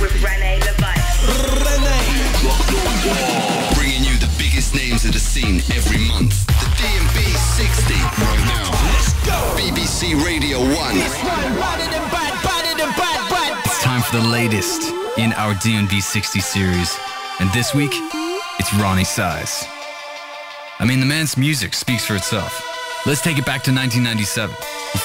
with Rene LaVice. Bringing you the biggest names of the scene every month. The DNB 60 right now. Let's go. BBC Radio 1. It's time for the latest in our DNB 60 series. And this week, it's Roni Size. I mean, the man's music speaks for itself. Let's take it back to 1997.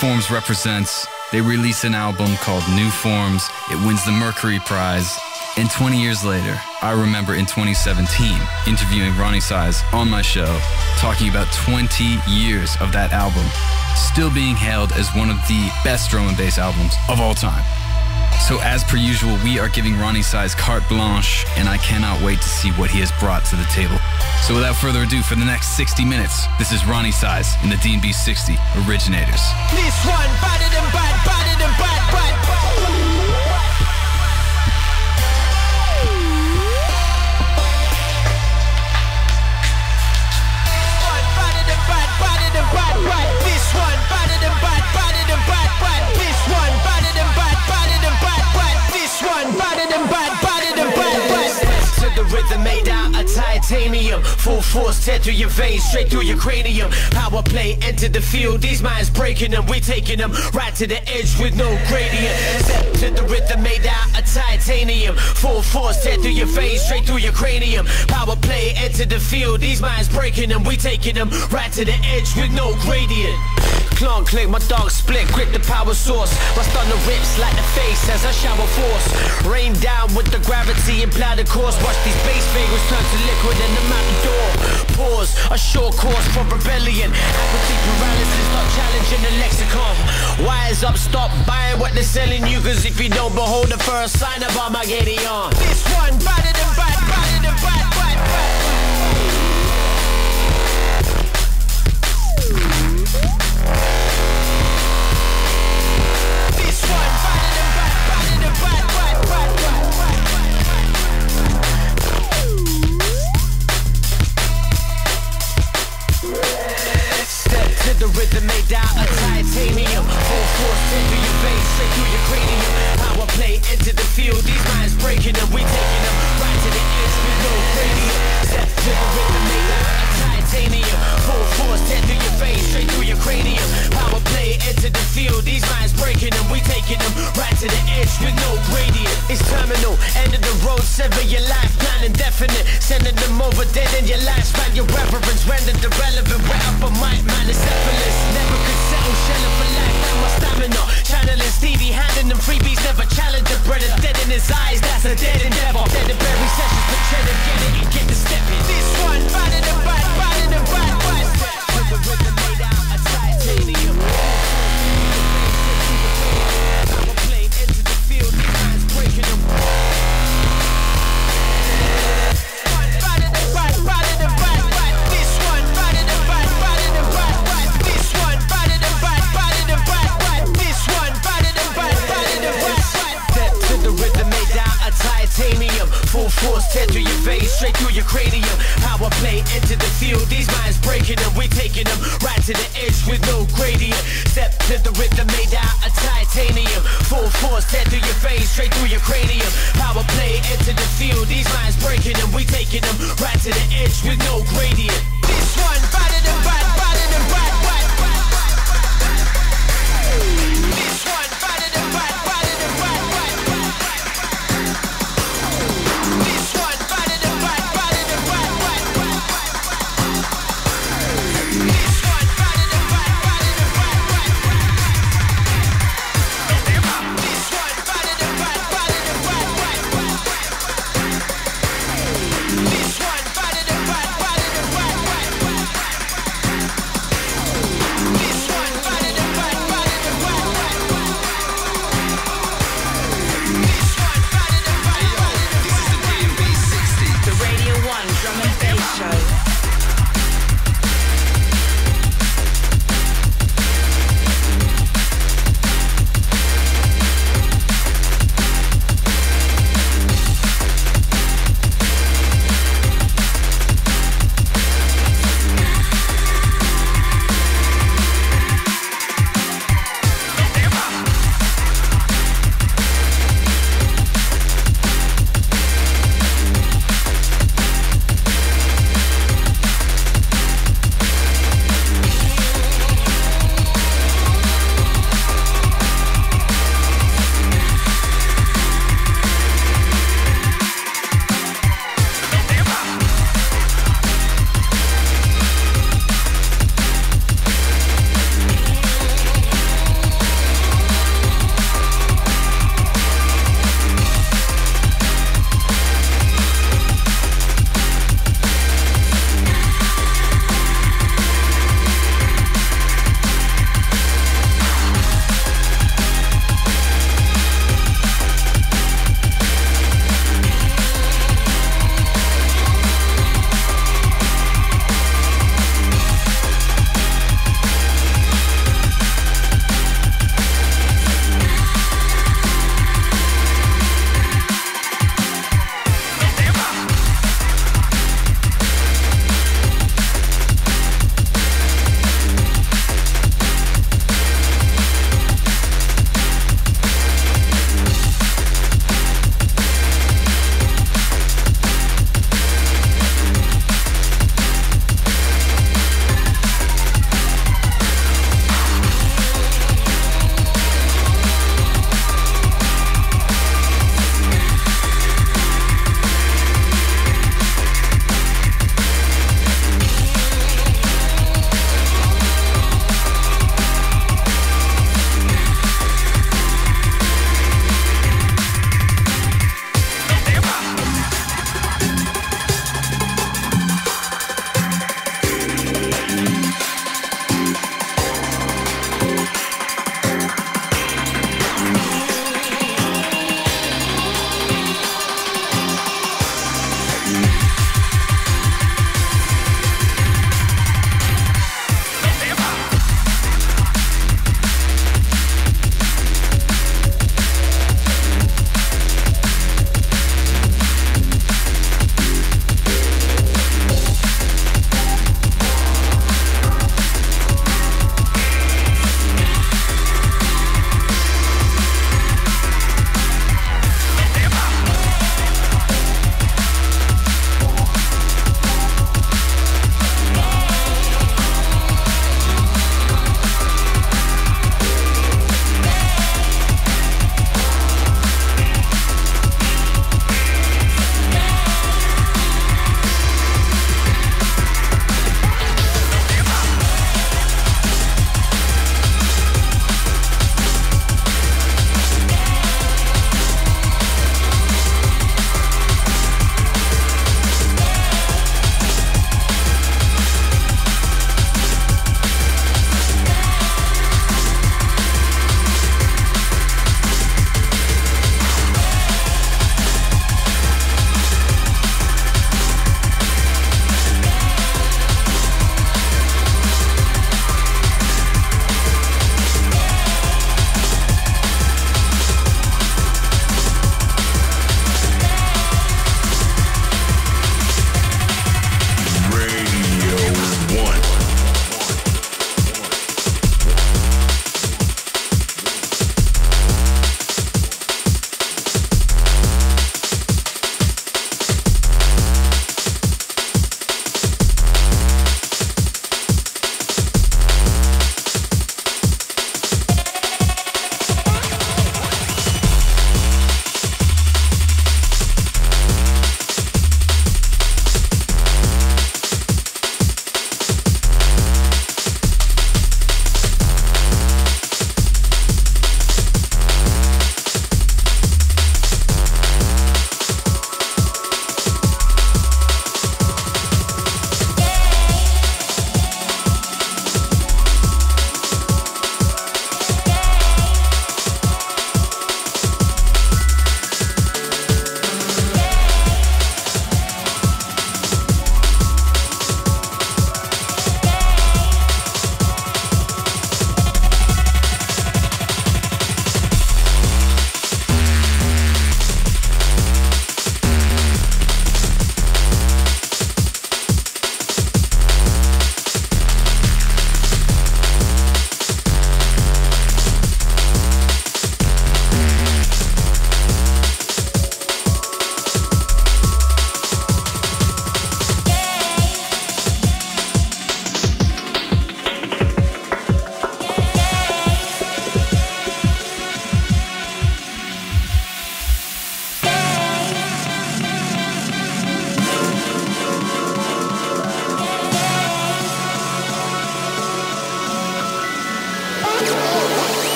Forms represents, they release an album called New Forms. It wins the Mercury Prize. And 20 years later, I remember in 2017 interviewing Roni Size on my show, talking about 20 years of that album, still being hailed as one of the best drum and bass albums of all time. So, as per usual, we are giving Roni Size carte blanche, and I cannot wait to see what he has brought to the table. So, without further ado, for the next 60 minutes, this is Roni Size in the DB 60 Originators. This one better than bad, better than bad, bad. This one better than bad, better than bad, bad. This one better than bad, better than bad, bad. This one better than bad, better than bad, the rhythm made out of titanium. Full force tear through your veins Straight through your cranium. Power play enter the field These minds breaking them We taking them right to the edge with no gradient. Step to the rhythm made out of titanium. Full force tear through your veins Straight through your cranium. Power play enter the field These minds breaking them We taking them right to the edge with no gradient Clunk click, my dog split, grip the power source. My stunner rips like the face as I shower force. Rain down with the gravity, and imply the course. Watch these base vagals turn to liquid and I'm out the door. Pause, a short course for rebellion. Apathy paralysis, not challenging the lexicon. Wise up, stop buying what they're selling you Cause if you don't behold the first sign of Armageddon. This one better than bad, better than bad, bad, bad the rhythm made out of titanium. Full force into your veins, straight through your cranium. Power play into the field, these minds breaking them We taking them right to the edge with no gradient Step to the rhythm made out of titanium. Full force into your veins, straight through your cranium. Power play into the field, these minds breaking them We taking them right to the edge with no gradient. It's terminal, end of the road, sever your life plan indefinite Sending them over dead in your lifespan Your reverence. Rendered irrelevant Wet up a mic, man, it's effortless. Never could settle, shelling for life, now my stamina. Channeling Stevie, handing them freebies Never challenge the brother, dead in his eyes That's a dead endeavor. Dead and bury sessions, but tread and get it and get the step in. This one, better than bad, better than bad, bad To the rhythm made out titanium. played into the field, minds breaking them Force tear through your veins, straight through your cranium. Power play enter the field. These minds breaking them, we taking them right to the edge with no gradient. Step to the rhythm made out of titanium. Full force tear through your veins, straight through your cranium. Power play enter the field. These minds breaking them, we taking them right to the edge with no gradient. This one better than bad, better than bad, bad, bad.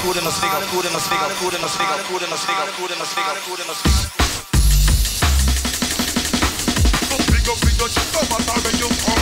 Kuren och svinga, Kuren och svinga, Kuren och svinga, Kuren och svinga, Kuren och svinga, Kuren och svinga. Så svinga, svinga, tjocka mattar, men jag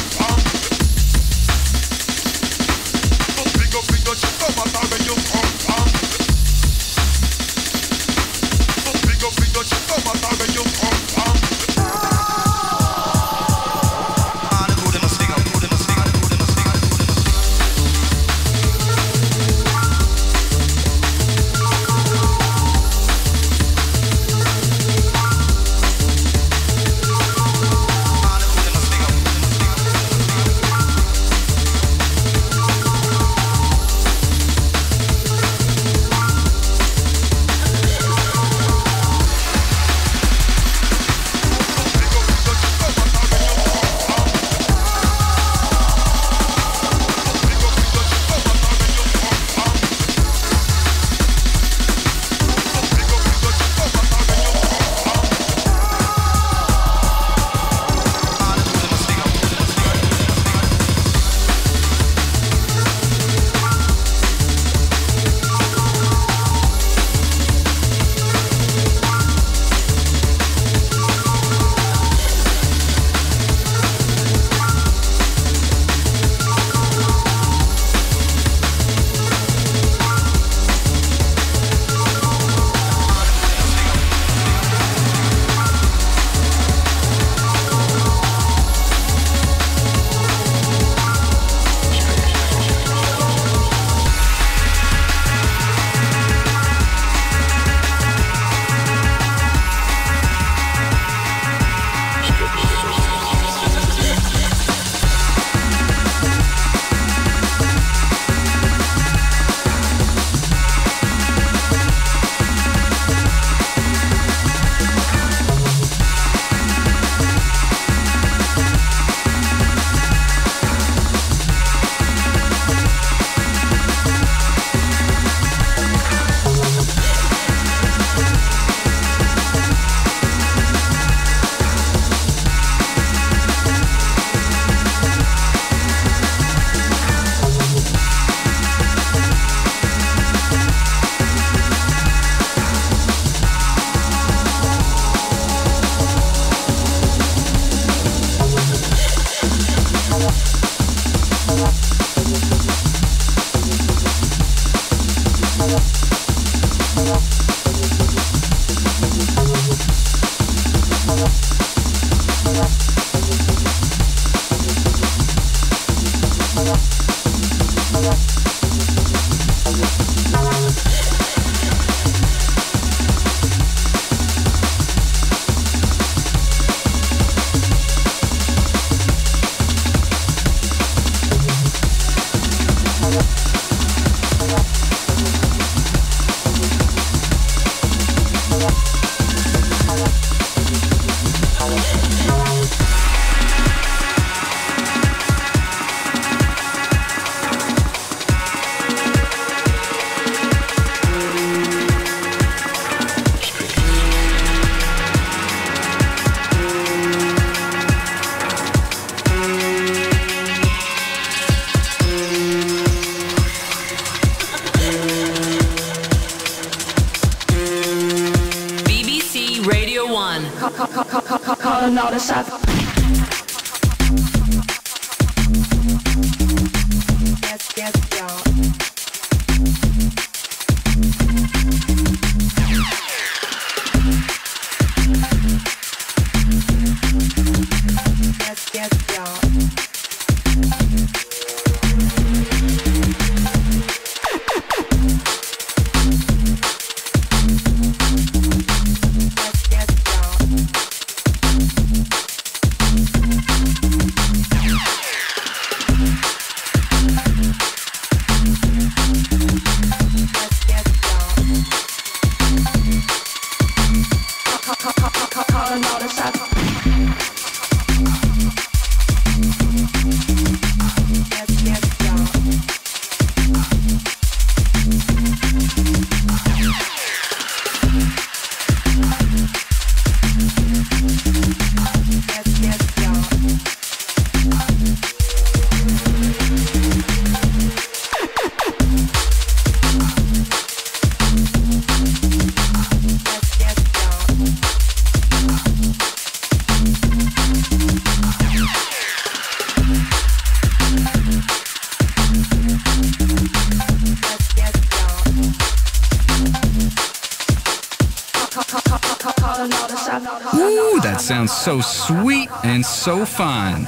Ooh, that sounds so sweet and so fine.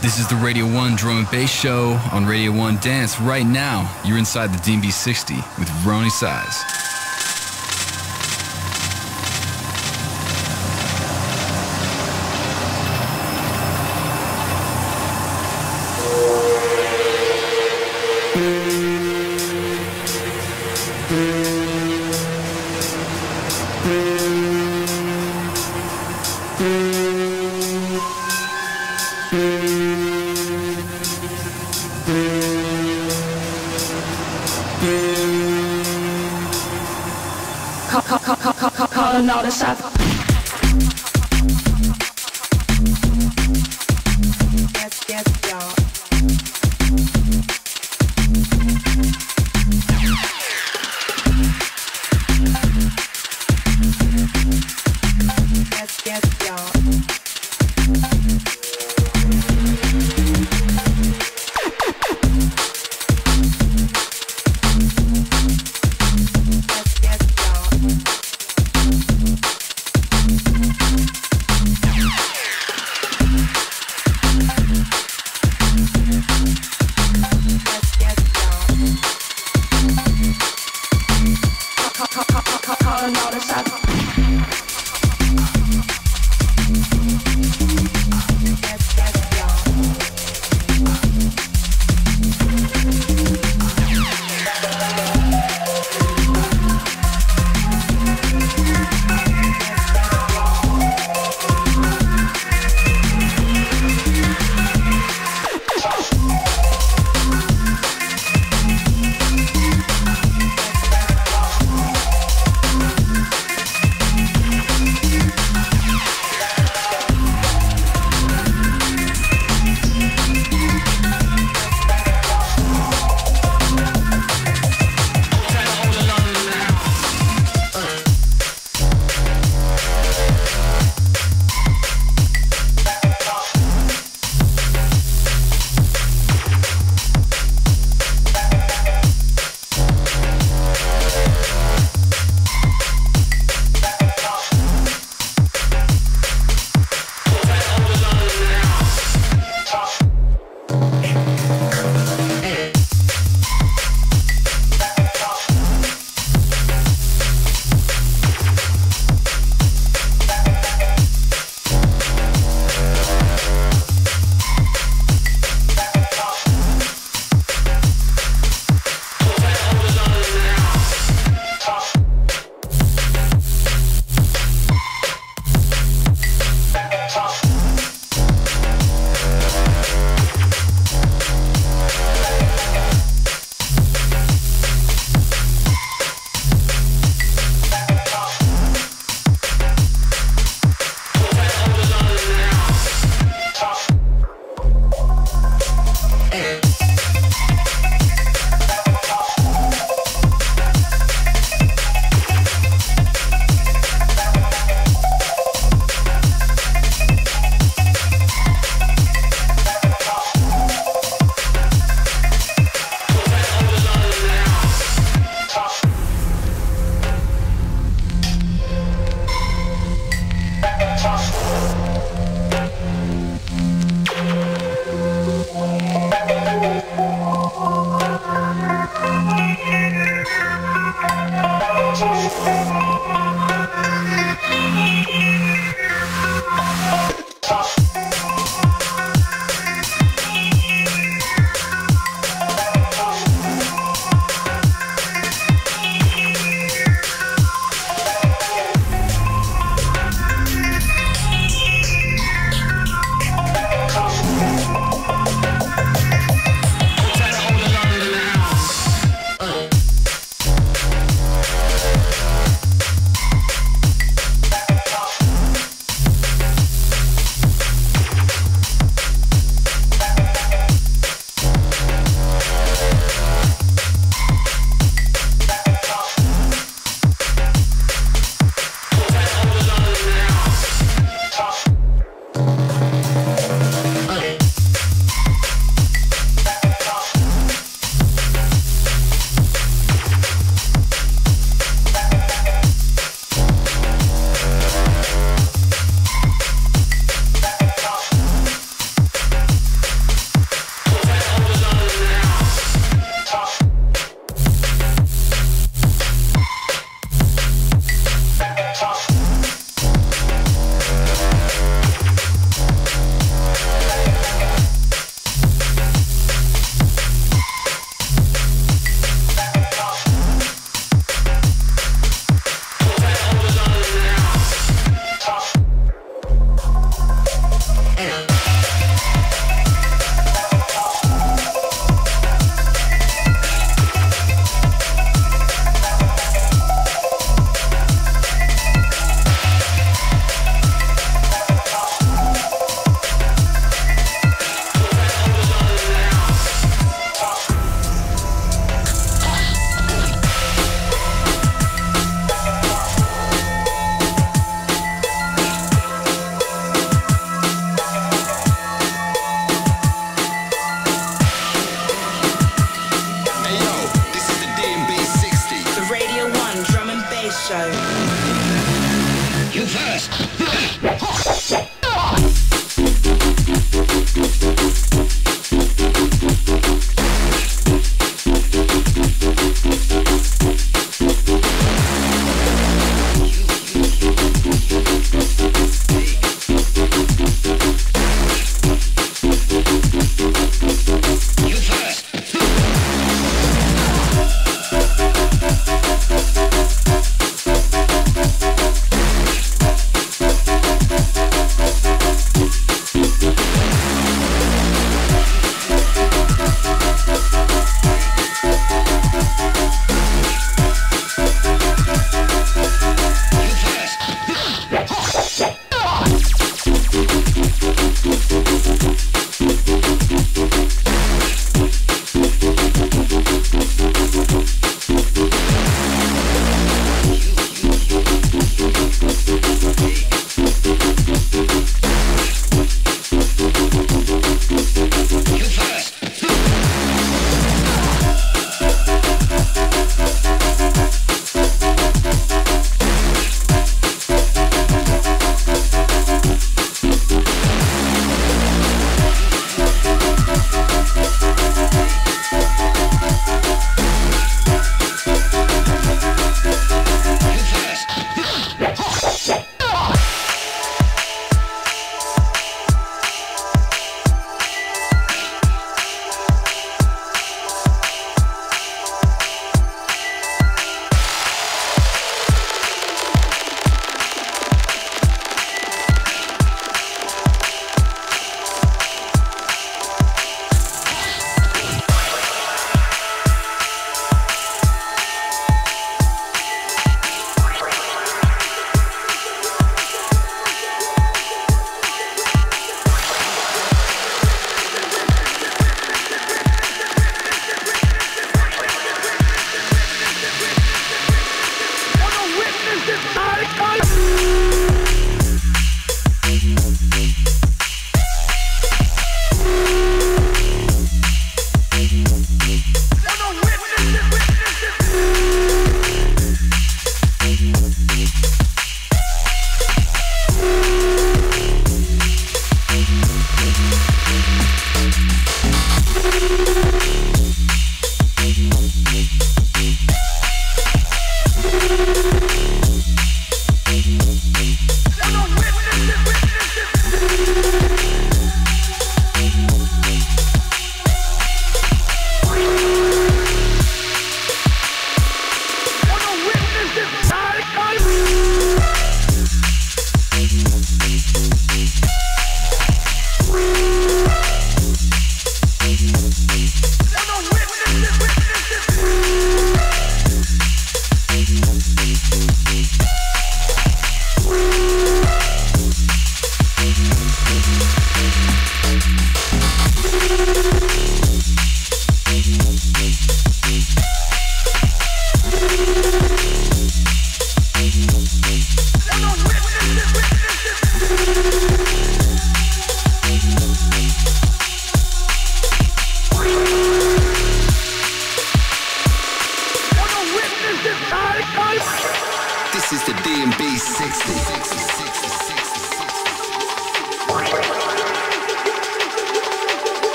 This is the Radio 1 Drum and Bass Show on Radio 1 Dance. Right now, you're inside the DB60 with Roni Size.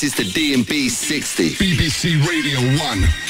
This is the D&B 60. BBC Radio 1.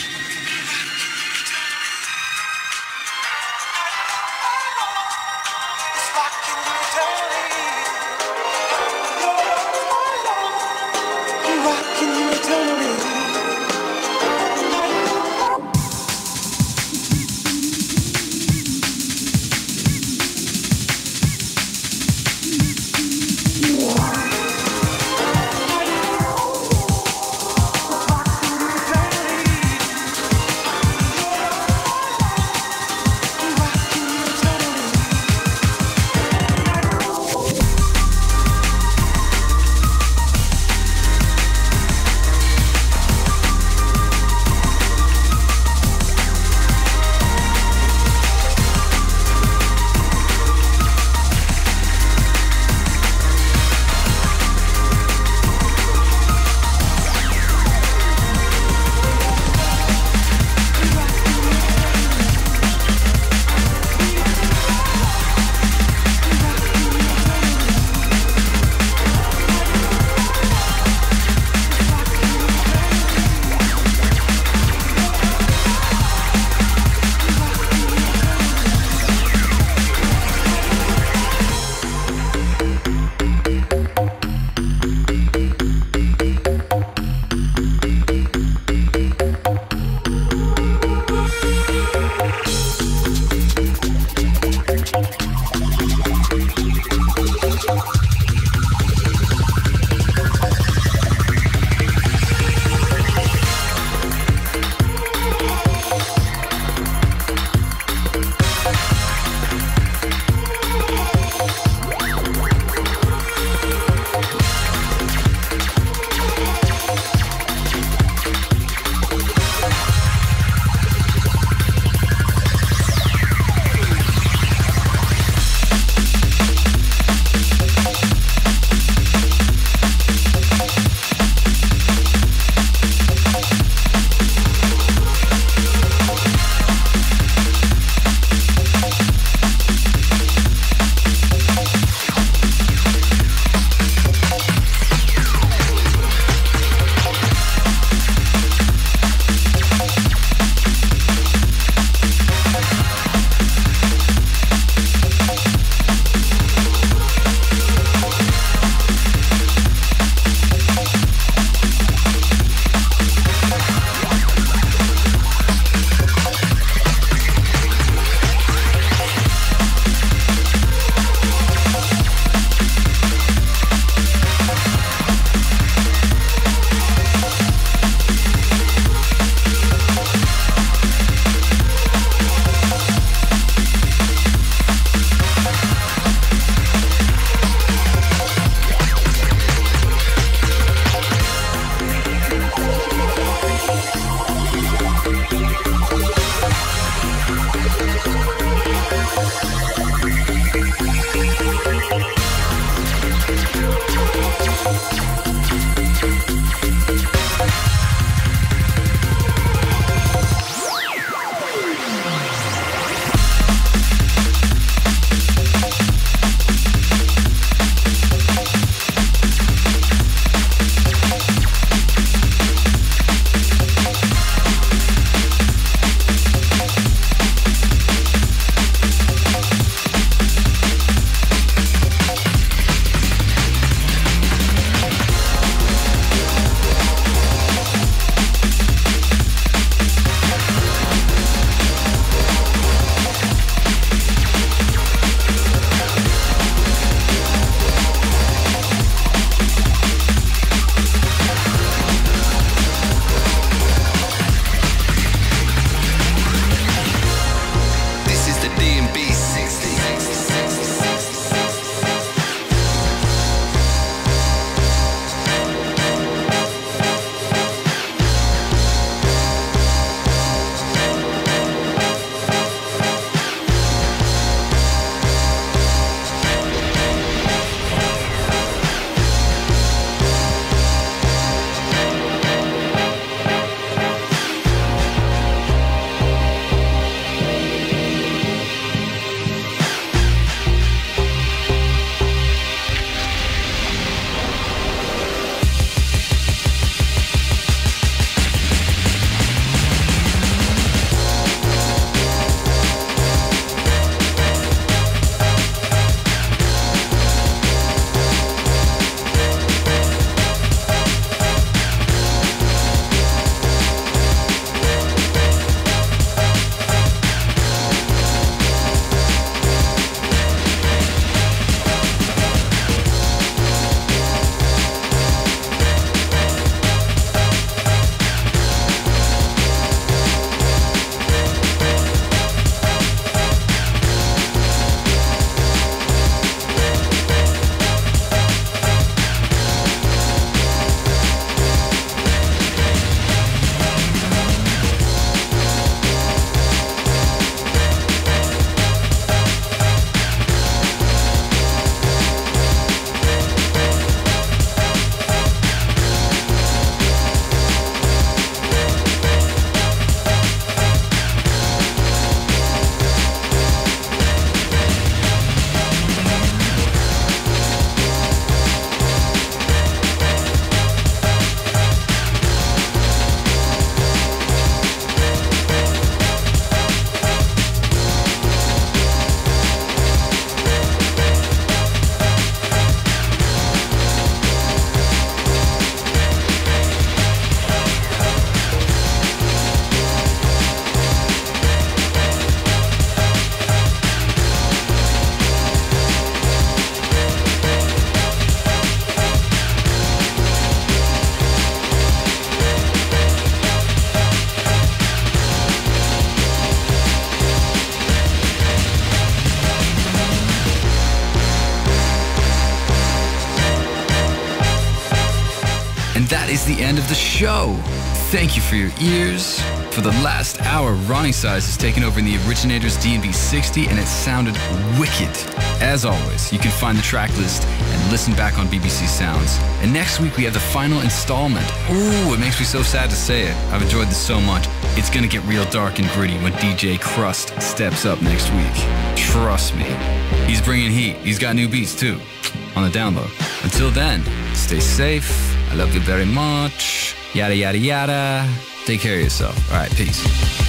The show. Thank you for your ears. For the last hour, Roni Size has taken over in the originator's D&B 60 and it sounded wicked. As always, you can find the track list and listen back on BBC Sounds. And next week we have the final installment. Ooh, it makes me so sad to say it. I've enjoyed this so much. It's gonna get real dark and gritty when DJ Krust steps up next week. Trust me. He's bringing heat. He's got new beats too. On the download. Until then, stay safe. I love you very much. Yada, yada, yada. Take care of yourself. All right, peace.